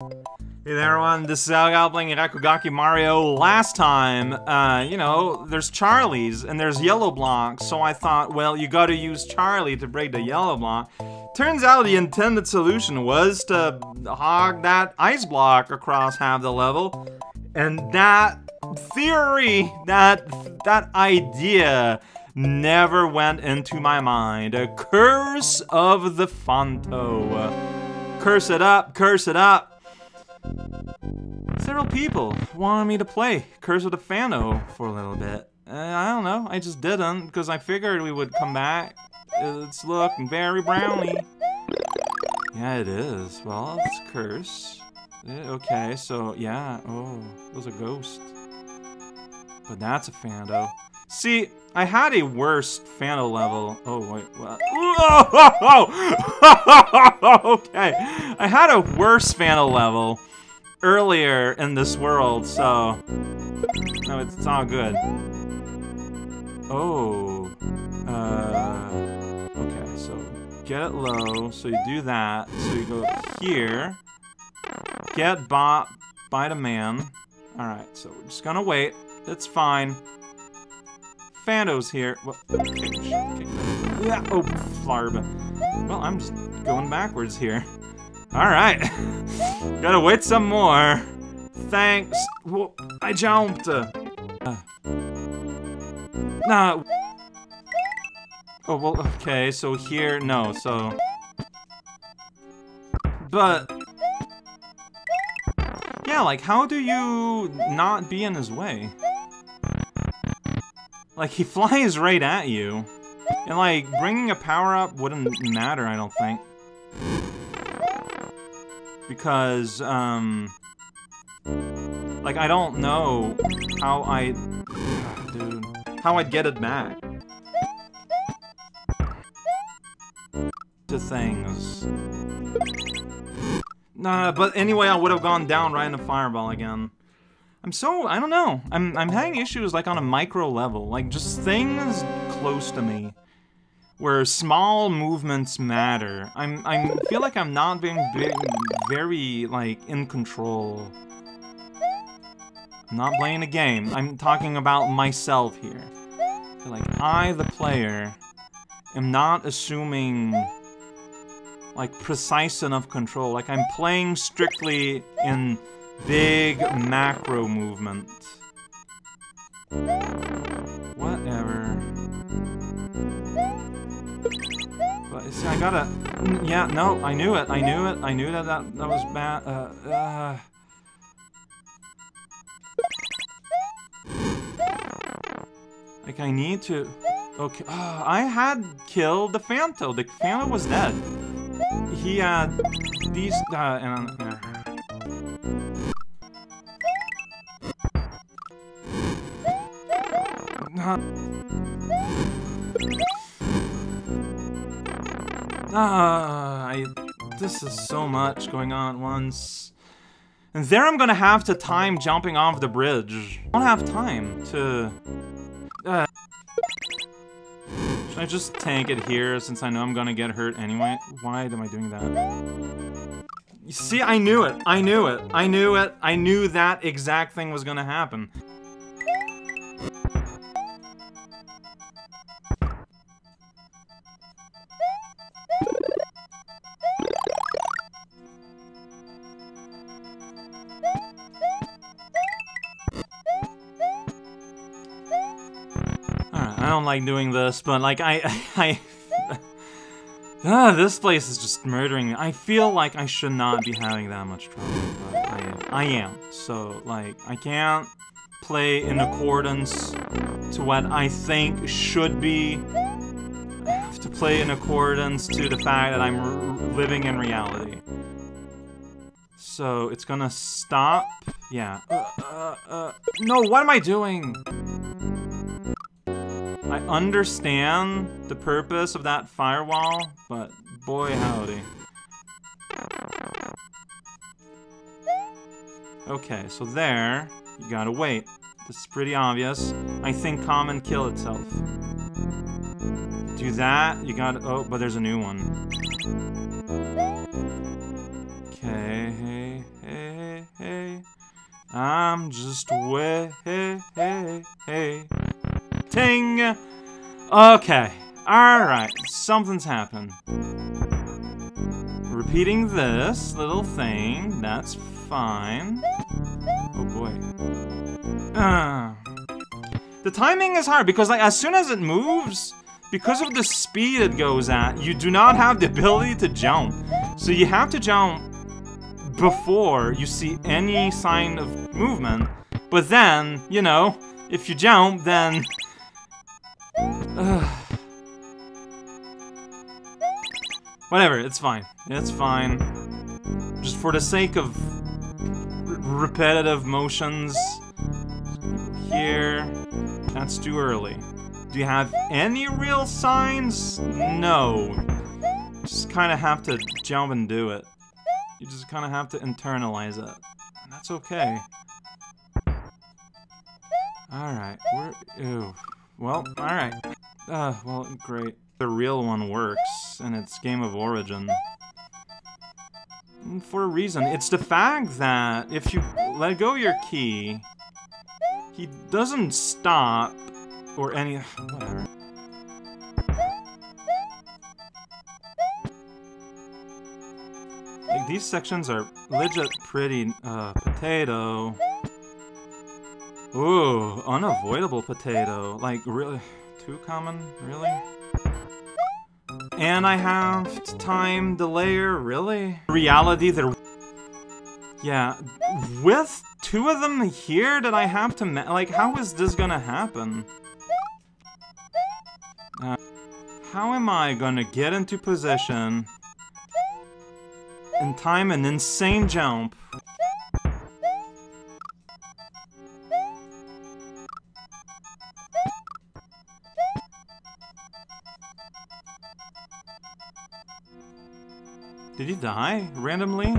Hey there everyone, this is Algal playing Rakugaki Mario. Last time, uh, you know, there's Charlie's and there's yellow blocks, so I thought, well, you gotta use Charlie to break the yellow block. Turns out the intended solution was to hog that ice block across half the level, and that theory, that, that idea never went into my mind. A curse of the Phanto. Curse it up, curse it up. Several people wanted me to play Curse of the Phanto for a little bit. Uh, I don't know, I just didn't because I figured we would come back. It's looking very browny. Yeah, it is. Well, it's Curse. Uh, okay, so yeah. Oh, it was a ghost. But that's a Phanto. See, I had a worse Phanto level. Oh, wait, what? okay. I had a worse Phanto level earlier in this world, so... No, it's, it's all good. Oh. Uh... Okay, so get it low, so you do that. So you go here. Get bot by the man. Alright, so we're just gonna wait. It's fine. Phanto's here. Well, okay, yeah, oh, flarb. Well, I'm just going backwards here. Alright. Gotta wait some more. Thanks. Whoa, I jumped. Uh, nah. Oh, well, okay, so here, no, so... But... Yeah, like, how do you not be in his way? Like, he flies right at you. And, like, bringing a power-up wouldn't matter, I don't think because, um... Like, I don't know how I... Dude. How I'd get it back. To things. Nah, but anyway, I would have gone down right in a fireball again. I'm so... I don't know. I'm, I'm having issues, like, on a micro level. Like, just things close to me where small movements matter. I'm I feel like I'm not being very like in control. I'm not playing a game. I'm talking about myself here. I feel like I, the player, am not assuming like precise enough control. Like I'm playing strictly in big macro movement. I gotta... Yeah, no, I knew it. I knew it. I knew that that, that was bad. Uh, uh... Like, I need to... Okay, uh, I had killed the Phanto. The Phanto was dead. He had these... Uh, and... Uh, Ah, I, this is so much going on at once. And there I'm gonna have to time jumping off the bridge. I don't have time to... Uh, should I just tank it here since I know I'm gonna get hurt anyway? Why am I doing that? You see, I knew it. I knew it. I knew it. I knew that exact thing was gonna happen. Like doing this, but like I, I, ah, this place is just murdering me. I feel like I should not be having that much trouble, but I am. I am. So like I can't play in accordance to what I think should be. To play in accordance to the fact that I'm living in reality. So it's gonna stop. Yeah. Uh, uh, uh, no, what am I doing? I understand the purpose of that firewall, but boy howdy. Okay, so there, you gotta wait. This is pretty obvious. I think common kill itself. Do that, you gotta- oh, but there's a new one. Okay, hey, hey. Hey. I'm just way Okay, all right, something's happened. Repeating this little thing, that's fine. Oh boy. Uh, the timing is hard because like as soon as it moves, because of the speed it goes at, you do not have the ability to jump. So you have to jump before you see any sign of movement. But then, you know, if you jump, then... Whatever, it's fine. It's fine. Just for the sake of repetitive motions. Here. That's too early. Do you have any real signs? No. Just kind of have to jump and do it. You just kind of have to internalize it. And that's okay. Alright, we're... Ew. Well, alright. Uh, well, great. The real one works, and it's Game of Origin. For a reason. It's the fact that if you let go your key, he doesn't stop, or any... whatever. Like, these sections are legit pretty, uh, potato. Ooh, unavoidable potato. Like, really? Too common? Really? And I have to time delayer? Really? Reality, they're... Yeah, with two of them here that I have to Like, how is this gonna happen? Uh, how am I gonna get into position and time an insane jump. Did he die? Randomly?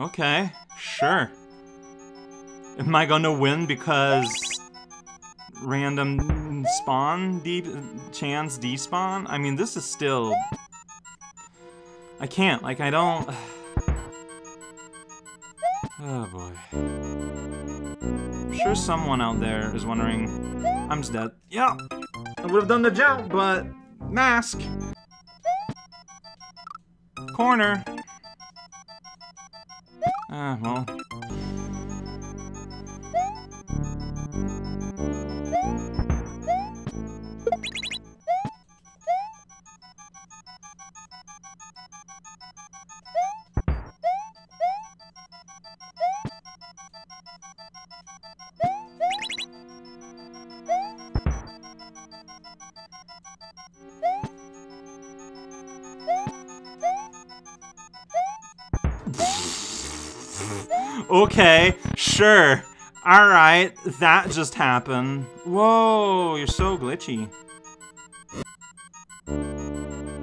Okay, sure. Am I gonna win because random spawn de chance despawn? I mean, this is still I can't, like, I don't... Oh boy. I'm sure someone out there is wondering, I'm just dead. Yeah, I would have done the jump, but mask. Corner. Ah, well, Okay, sure. Alright, that just happened. Whoa, you're so glitchy.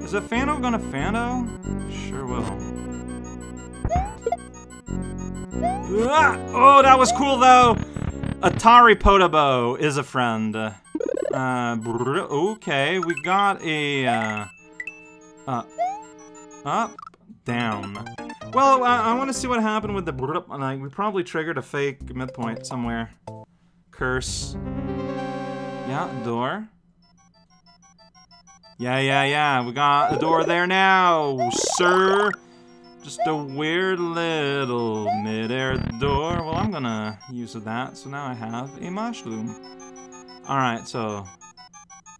Is a Phanto gonna Phanto? Sure will. Ah! Oh, that was cool though! Atari Potabo is a friend. Uh, okay, we got a, uh, uh, up, down. Well, I, I want to see what happened with the like, we probably triggered a fake midpoint somewhere. Curse. Yeah, door. Yeah, yeah, yeah, we got a door there now, sir. Just a weird little mid-air door. Well, I'm gonna use that, so now I have a mushroom. Alright, so...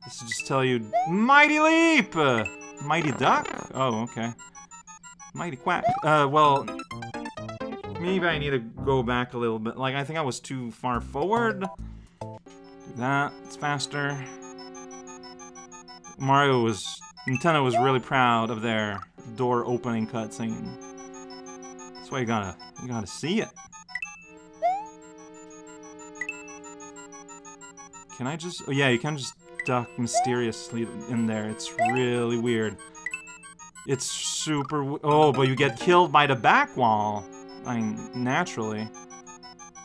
This is just tell you... Mighty Leap! Mighty Duck? Oh, okay. Mighty quack. Uh, well, maybe I need to go back a little bit. Like, I think I was too far forward. Do that. It's faster. Mario was... Nintendo was really proud of their door opening cutscene. That's why you gotta... You gotta see it. Can I just... Oh, yeah, you can just duck mysteriously in there. It's really weird. It's super... Oh, but you get killed by the back wall. I mean, naturally.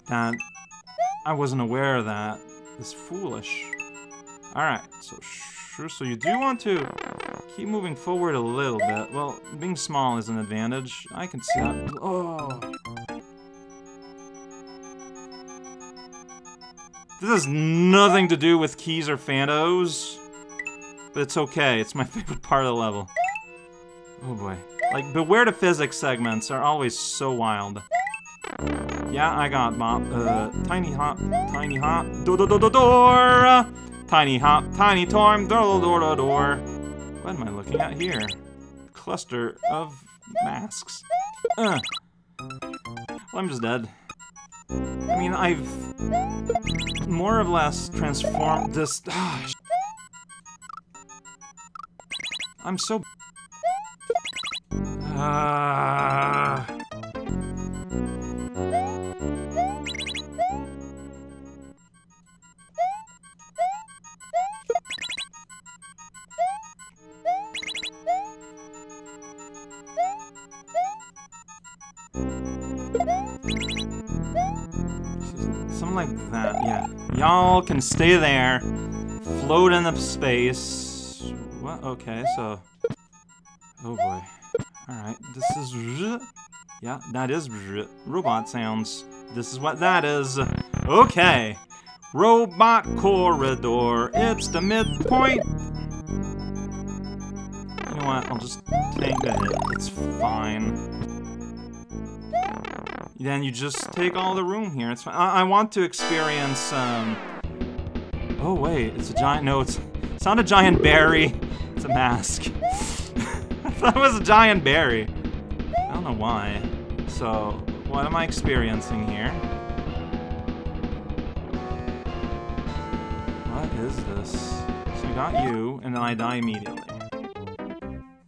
That... I wasn't aware of that. It's foolish. Alright, so sure, so you do want to keep moving forward a little bit. Well, being small is an advantage. I can see that. Oh. This has nothing to do with keys or Phantos. But it's okay, it's my favorite part of the level. Oh boy. Like, Beware the Physics segments are always so wild. Yeah, I got Bob. Uh, tiny hop, tiny hop, do do do do door. Tiny hop, tiny torm, door door door door. What am I looking at here? Cluster of masks. Uh. Well, I'm just dead. I mean, I've more or less transformed this. Ah, I'm so. Ah. Something like that, yeah. Y'all can stay there, float in the space. What? Okay, so. Oh boy. Is. Yeah, that is robot sounds. This is what that is. Okay. Robot corridor. It's the midpoint. You know what? I'll just take a hit. It's fine. Then you just take all the room here. It's fine. I, I want to experience, um... Oh, wait. It's a giant... No, it's, it's not a giant berry. It's a mask. I thought it was a giant berry. Know why. So, what am I experiencing here? What is this? So I got you, and then I die immediately.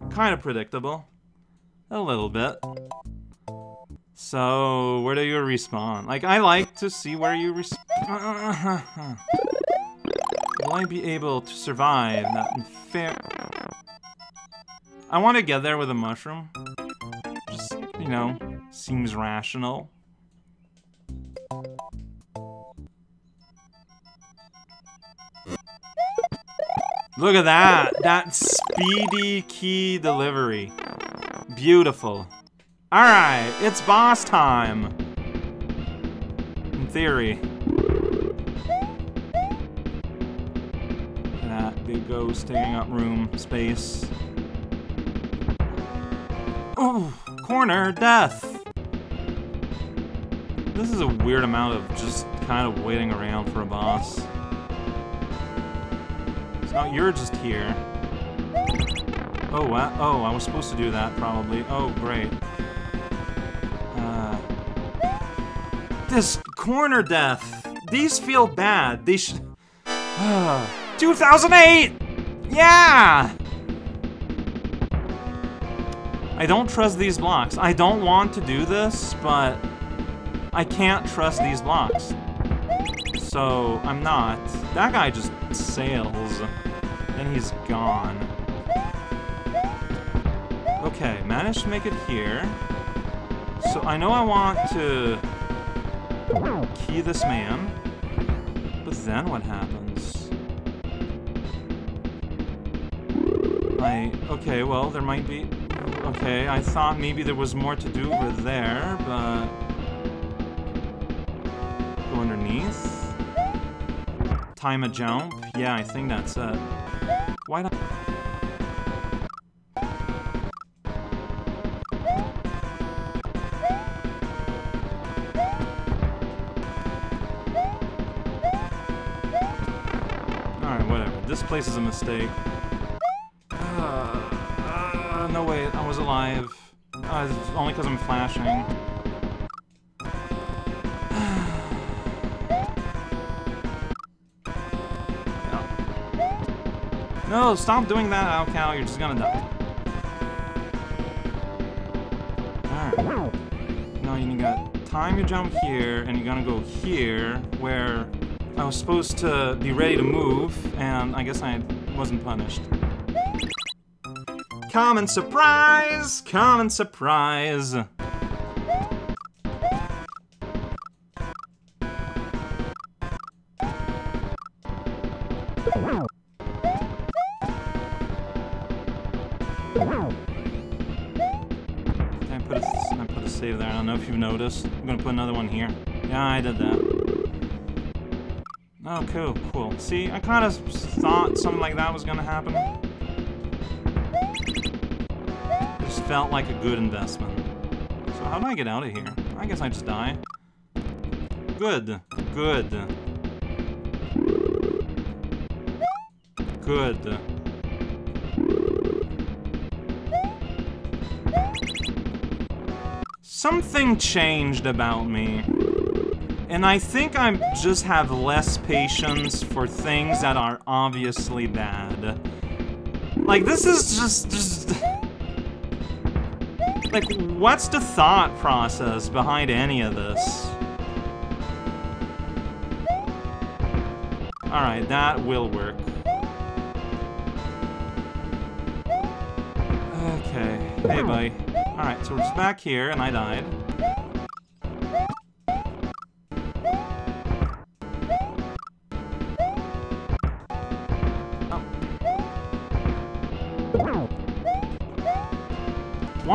Kind of predictable. A little bit. So, where do you respawn? Like, I like to see where you respawn. Will I be able to survive that fair... I want to get there with a mushroom. You know, seems rational. Look at that! That speedy key delivery. Beautiful. Alright, it's boss time. In theory. That big ghost taking up room, space. Oh, corner, death. This is a weird amount of just kind of waiting around for a boss. So you're just here. Oh, what? Oh, I was supposed to do that, probably. Oh, great. Uh, this corner death. These feel bad. They should... 2008! Yeah! I don't trust these blocks. I don't want to do this, but I can't trust these blocks. So, I'm not. That guy just sails, and he's gone. Okay, managed to make it here. So I know I want to key this man. But then what happens? I... Okay, well, there might be... Okay, I thought maybe there was more to do over there, but... Go underneath? Time a jump? Yeah, I think that's it. Why not... Alright, whatever. This place is a mistake. 5. Uh, it's only because I'm flashing. No, stop doing that, raocow. You're just gonna die. Alright. Now you got time your jump here, and you're gonna go here, where I was supposed to be ready to move, and I guess I wasn't punished. Common surprise! Common surprise! Time put put a save there. I don't know if you've noticed. I'm gonna put another one here. Yeah, I did that. Oh, cool, cool. See, I kind of thought something like that was gonna happen. Felt like a good investment. So how do I get out of here? I guess I just die. Good. Good. Good. Something changed about me. And I think I just have less patience for things that are obviously bad. Like, this is just... just... Like, what's the thought process behind any of this? Alright, that will work. Okay. Hey, buddy. Alright, so we're just back here, and I died.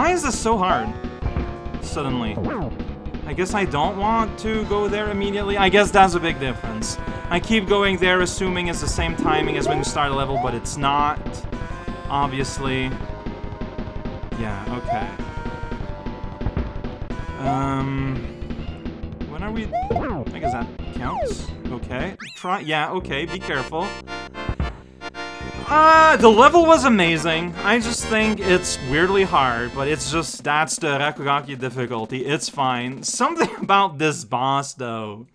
Why is this so hard? Suddenly. I guess I don't want to go there immediately. I guess that's a big difference. I keep going there assuming it's the same timing as when you start a level, but it's not. Obviously. Yeah, okay. Um... When are we... I guess that counts. Okay. Try... Yeah, okay, be careful. Uh, the level was amazing. I just think it's weirdly hard, but it's just, that's the Rakugaki difficulty. It's fine. Something about this boss, though.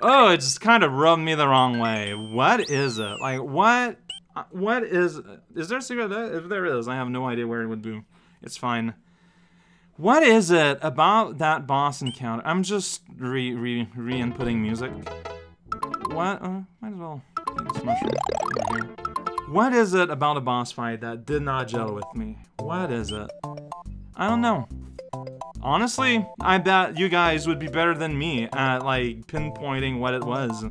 Oh, it just kind of rubbed me the wrong way. What is it? Like, what? What is... Is there a secret? If there is, I have no idea where it would be. It's fine. What is it about that boss encounter? I'm just re re re-inputting music. What? Uh, might as well this mushroom over here. What is it about a boss fight that did not gel with me? What is it? I don't know. Honestly, I bet you guys would be better than me at, like, pinpointing what it was.